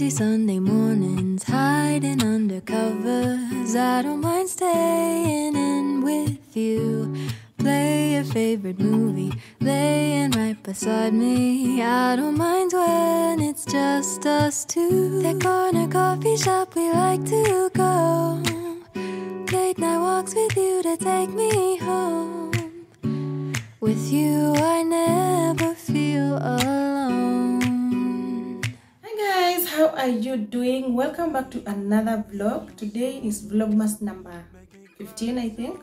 lazy Sunday mornings, hiding under covers. I don't mind staying in with you. Play your favorite movie, laying right beside me. I don't mind when it's just us two. That corner coffee shop we like to go. Late night walks with you to take me home. With you, I never how are you doing? Welcome back to another vlog. Today is vlogmas number 15, I think.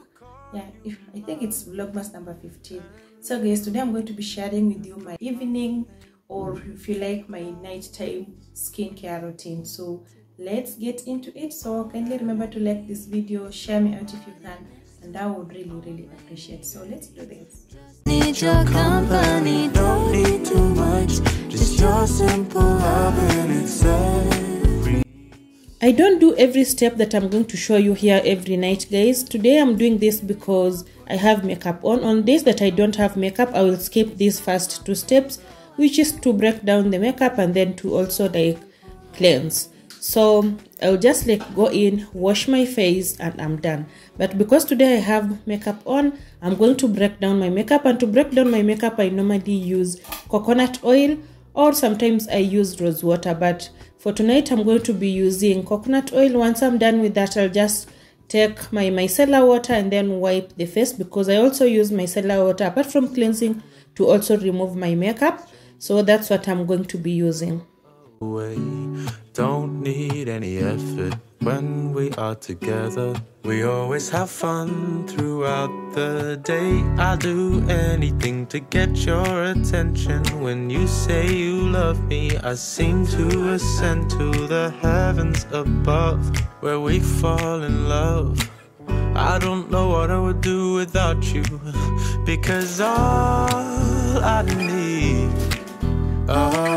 Yeah, if I think it's vlogmas number 15. So guys, today I'm going to be sharing with you my evening or if you like my nighttime skincare routine. So let's get into it. So kindly remember to like this video, share me out if you can, and I would really, really appreciate. So let's do this. I don't do every step that I'm going to show you here every night, guys. Today I'm doing this because I have makeup on. On days that I don't have makeup, I will skip these first two steps, which is to break down the makeup and then to also like cleanse. So I'll just like go in, wash my face, and I'm done. But because today I have makeup on, I'm going to break down my makeup. And to break down my makeup, I normally use coconut oil or sometimes I use rose water. But for tonight, I'm going to be using coconut oil. Once I'm done with that, I'll just take my micellar water and then wipe the face because I also use micellar water apart from cleansing to also remove my makeup. So that's what I'm going to be using. Way. Don't need any effort when we are together. We always have fun throughout the day. I'll do anything to get your attention. When you say you love me, I seem to ascend to the heavens above where we fall in love. I don't know what I would do without you because all I need, all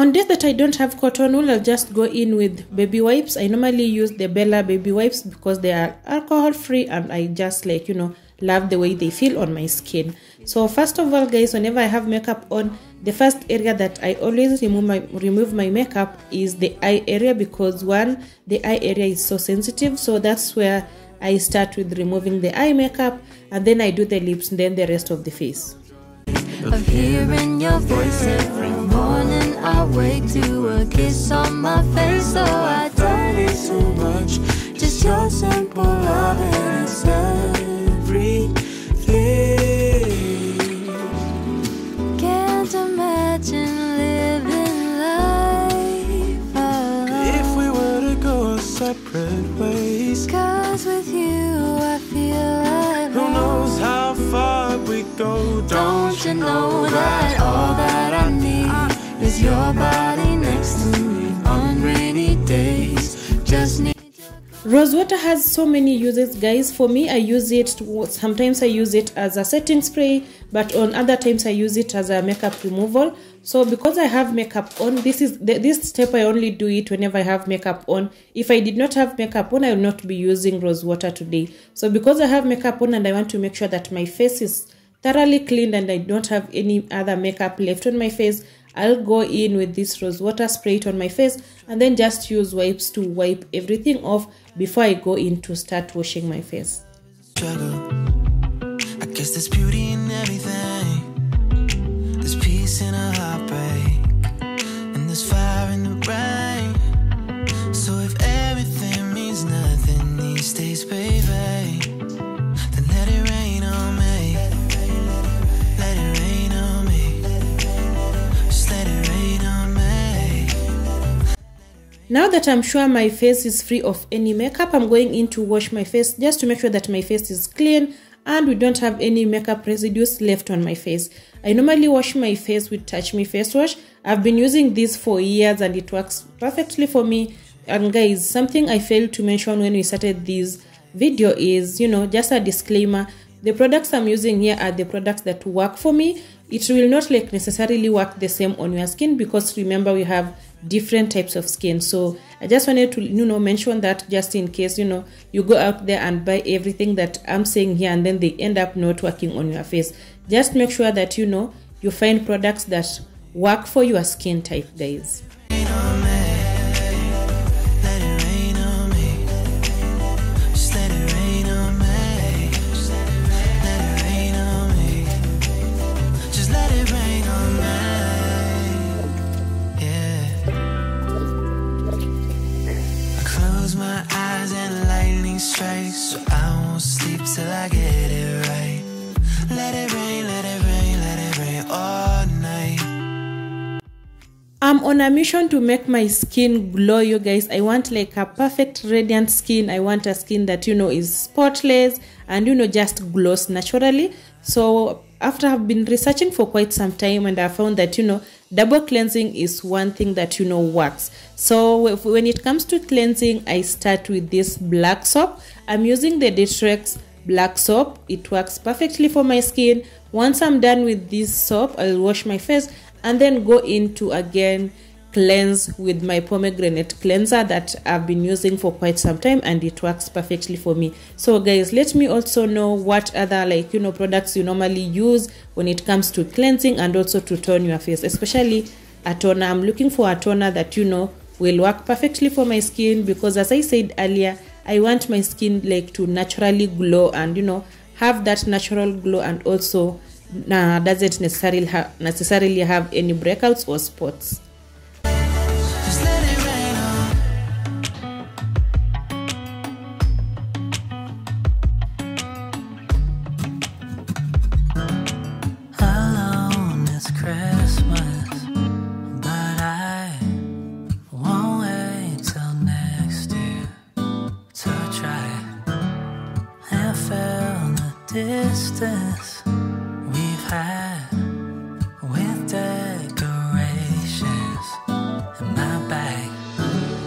On days that I don't have cotton wool, I'll just go in with baby wipes. I normally use the Bella baby wipes because they are alcohol free and I just like, you know, love the way they feel on my skin. So first of all, guys, whenever I have makeup on, the first area that I always remove my remove my makeup is the eye area because one, the eye area is so sensitive. So that's where I start with removing the eye makeup and then I do the lips and then the rest of the face. I wake to a kiss on my face, so I don't need too much. Just your simple love and it's Everything. Can't imagine living life alone. If we were to go our separate ways, Cause with you I feel at who knows how far we go? Don't you know that all that Is your body next to me on rainy days? Just need Rose water has so many uses, guys. For me, I use it. Sometimes I use it as a setting spray, but on other times I use it as a makeup removal. So because I have makeup on, this is this step I only do it whenever I have makeup on. If I did not have makeup on, I will not be using rose water today. So because I have makeup on and I want to make sure that my face is thoroughly cleaned and I don't have any other makeup left on my face, I'll go in with this rose water, spray it on my face, and then just use wipes to wipe everything off before I go in to start washing my face. I guess there's beauty in everything. There's peace in heartbreak, Now that I'm sure my face is free of any makeup, I'm going in to wash my face just to make sure that my face is clean and we don't have any makeup residues left on my face. I normally wash my face with Touch Me Face Wash. I've been using this for years and it works perfectly for me. And guys, something I failed to mention when we started this video is, you know, just a disclaimer. The products I'm using here are the products that work for me. It will not like necessarily work the same on your skin because remember we have different types of skin. So I just wanted to you know mention that just in case you know you go out there and buy everything that I'm saying here and then they end up not working on your face. Just make sure that you know you find products that work for your skin type guys so I won't sleep till I get it right. Let it rain, let it rain, let it rain all night. I'm on a mission to make my skin glow, you guys. I want like a perfect radiant skin. I want a skin that you know is spotless and you know just glows naturally. So after I've been researching for quite some time and I found that you know double cleansing is one thing that you know works. So when it comes to cleansing, I start with this black soap. I'm using the Ditrex black soap. It works perfectly for my skin. Once I'm done with this soap, I'll wash my face and then go into again cleanse with my pomegranate cleanser that I've been using for quite some time and it works perfectly for me. So guys, let me also know what other like you know products you normally use when it comes to cleansing and also to tone your face, especially a toner. I'm looking for a toner that you know will work perfectly for my skin because as I said earlier, I want my skin like to naturally glow and you know have that natural glow and also nah, doesn't necessarily ha- necessarily have any breakouts or spots. Distance we've had with decorations in my bag.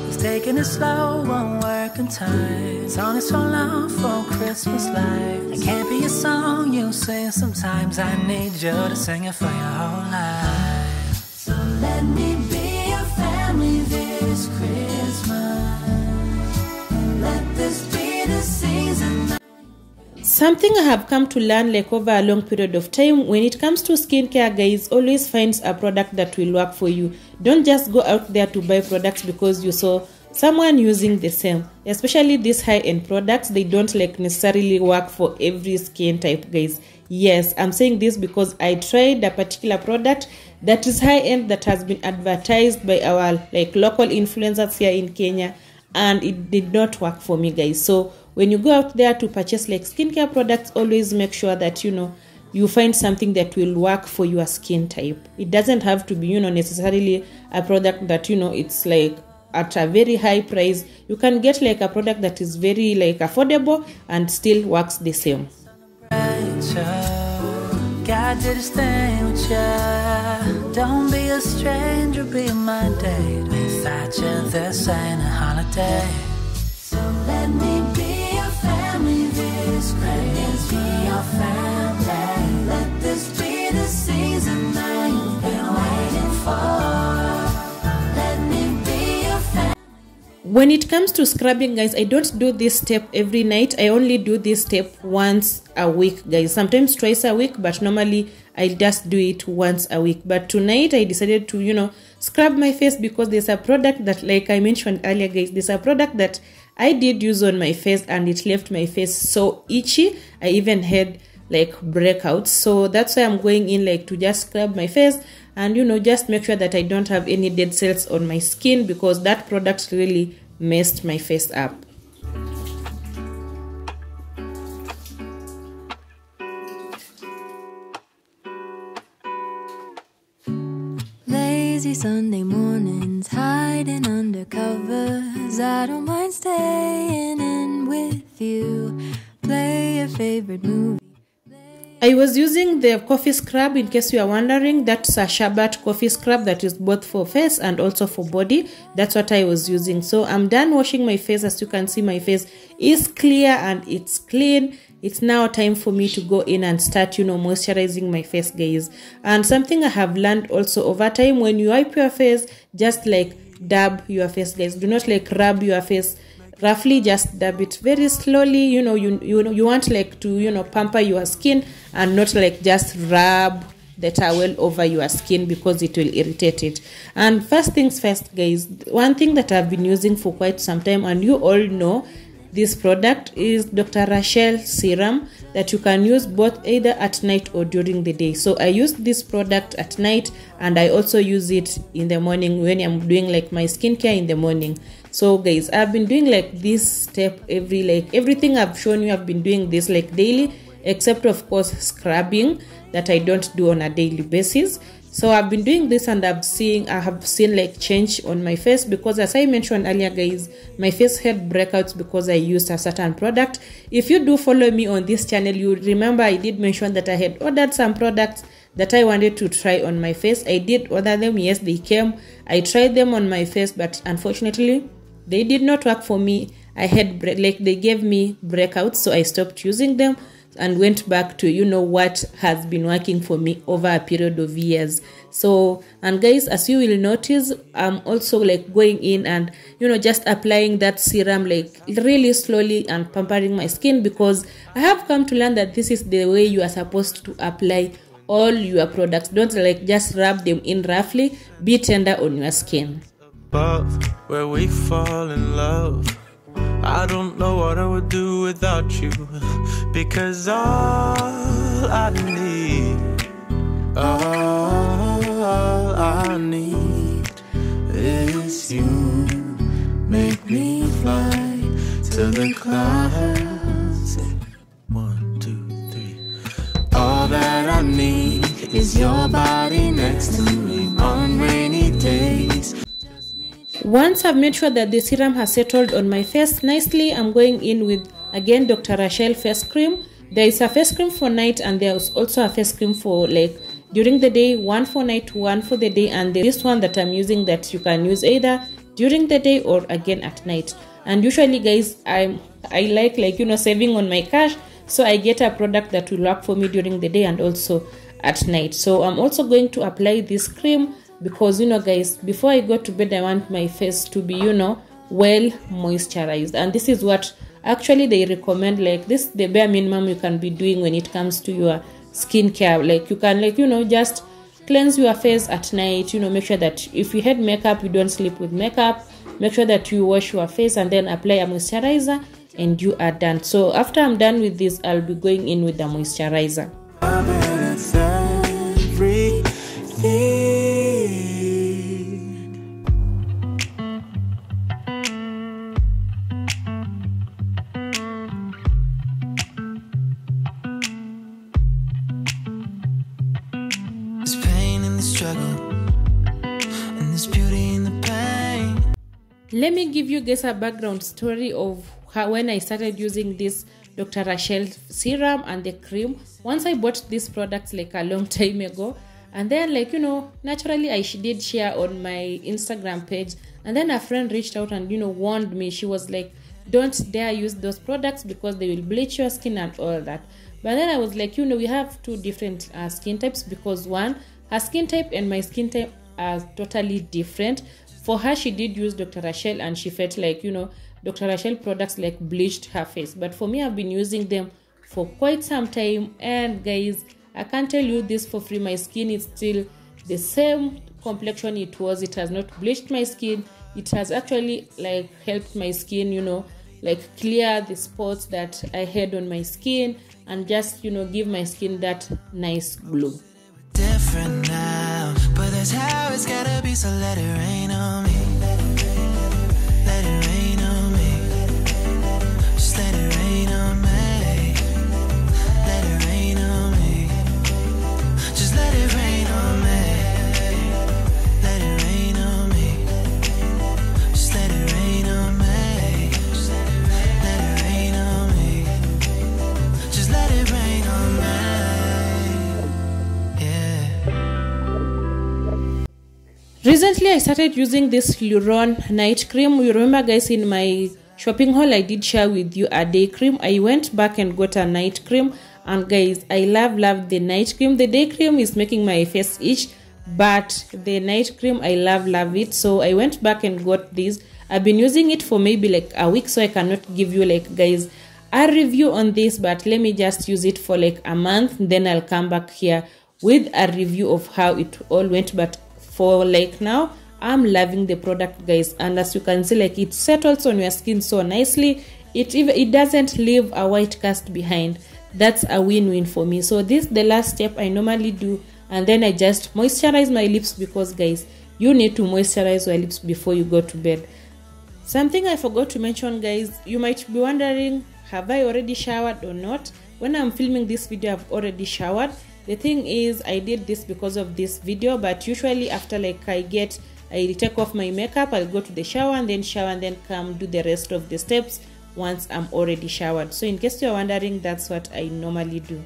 He's taking it slow on working time. It's only so long for Christmas lights. It can't be a song you sing sometimes. I need you to sing it for your whole life. So let me be your family this Christmas. Let this be the season. Something I have come to learn like over a long period of time when it comes to skincare guys always finds a product that will work for you. Don't just go out there to buy products because you saw someone using the same. Especially these high end products, they don't like necessarily work for every skin type guys. Yes, I'm saying this because I tried a particular product that is high end that has been advertised by our like local influencers here in Kenya and it did not work for me guys so when you go out there to purchase like skincare products always make sure that you know you find something that will work for your skin type it doesn't have to be you know necessarily a product that you know it's like at a very high price you can get like a product that is very like affordable and still works the same God did his thing with ya. Don't be a stranger, be my date. This ain't a holiday. So let me when it comes to scrubbing guys i don't do this step every night. I only do this step once a week guys. Sometimes twice a week but normally i just do it once a week. But tonight i decided to you know scrub my face because there's a product that like i mentioned earlier guys there's a product that i did use on my face and it left my face so itchy. I even had like breakouts. So that's why i'm going in like to just scrub my face and you know just make sure that i don't have any dead cells on my skin because that product really messed my face up was using the coffee scrub in case you are wondering. That's a Shabat coffee scrub that is both for face and also for body. That's what I was using. So I'm done washing my face. As you can see, my face is clear and it's clean. It's now time for me to go in and start, you know, moisturizing my face, guys. And something I have learned also over time when you wipe your face, just like dab your face, guys. Do not like rub your face roughly just dab it very slowly you know you you know you want like to you know pamper your skin and not like just rub the towel over your skin because it will irritate it and first things first guys one thing that i've been using for quite some time and you all know this product is Dr. Rashel serum that you can use both either at night or during the day. So I use this product at night and I also use it in the morning when I'm doing like my skincare in the morning. So guys, I've been doing like this step every like everything I've shown you I've been doing this like daily except of course scrubbing that I don't do on a daily basis. So i've been doing this and i've seen i have seen like change on my face because as i mentioned earlier guys my face had breakouts because i used a certain product. If you do follow me on this channel you remember i did mention that i had ordered some products that i wanted to try on my face. I did order them. Yes they came. I tried them on my face but unfortunately they did not work for me. I had like they gave me breakouts so i stopped using them and went back to you know what has been working for me over a period of years. So and guys as you will notice i'm also like going in and you know just applying that serum like really slowly and pampering my skin because i have come to learn that this is the way you are supposed to apply all your products. Don't like just rub them in roughly. Be tender on your skin above where we fall in love I don't know what I would do without you because all I need, all I need is you. Make me fly to the clouds. One, two, three. All that I need is your body next to me on rainy days. Once I've made sure that the serum has settled on my face nicely, I'm going in with again Dr. Rashel face cream. There is a face cream for night and there's also a face cream for like during the day, one for night, one for the day, and this one that I'm using that you can use either during the day or again at night. And usually guys, I'm I like like you know saving on my cash, so I get a product that will work for me during the day and also at night. So I'm also going to apply this cream because you know guys before i go to bed i want my face to be you know well moisturized. And this is what actually they recommend like this the bare minimum you can be doing when it comes to your skincare. Like you can like you know just cleanse your face at night you know make sure that if you had makeup you don't sleep with makeup. Make sure that you wash your face and then apply a moisturizer and you are done. So after i'm done with this i'll be going in with the moisturizer give you guys a background story of how when i started using this dr rashel serum and the cream. Once i bought these products like a long time ago and then like you know naturally i did share on my instagram page and then a friend reached out and you know warned me. She was like don't dare use those products because they will bleach your skin and all that. But then i was like you know we have two different uh, skin types because one her skin type and my skin type are totally different for her she did use dr rashel and she felt like you know dr rashel products like bleached her face. But for me i've been using them for quite some time. And guys i can't tell you this for free. My skin is still the same complexion it was. It has not bleached my skin. It has actually like helped my skin you know like clear the spots that i had on my skin and just you know give my skin that nice glow that's how it's gotta be. So let it rain on me. I started using this luron night cream. You remember guys in my shopping haul i did share with you a day cream. I went back and got a night cream. And guys i love love the night cream. The day cream is making my face itch but the night cream i love love it. So i went back and got this. I've been using it for maybe like a week so i cannot give you like guys a review on this but let me just use it for like a month then i'll come back here with a review of how it all went. But for like now i'm loving the product guys and as you can see like it settles on your skin so nicely. It even it doesn't leave a white cast behind. That's a win-win for me. So this the last step i normally do and then i just moisturize my lips because guys you need to moisturize your lips before you go to bed. Something i forgot to mention guys you might be wondering have i already showered or not? When i'm filming this video i've already showered. The thing is i did this because of this video but usually after like i get i take off my makeup i'll go to the shower and then shower and then come do the rest of the steps once i'm already showered. So in case you're wondering that's what i normally do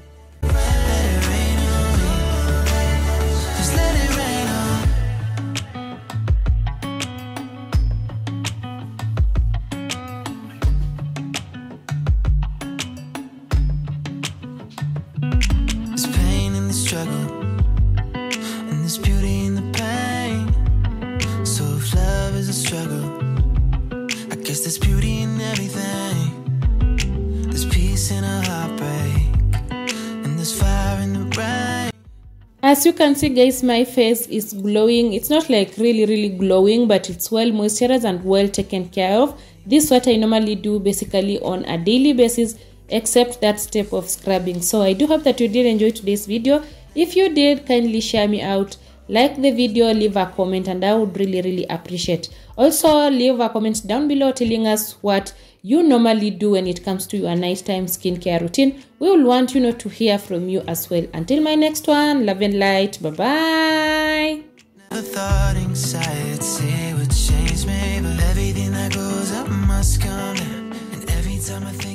as you can see guys my face is glowing. It's not like really really glowing but it's well moisturized and well taken care of. This is what i normally do basically on a daily basis except that step of scrubbing. So i do hope that you did enjoy today's video. If you did kindly share me out. Like the video leave a comment and i would really really appreciate. Also leave a comment down below telling us what you normally do when it comes to your nighttime skincare routine. We will want you know to hear from you as well. Until my next one love and light. Bye bye Never thought anxiety would change me, but everything that goes up must come. And every time I think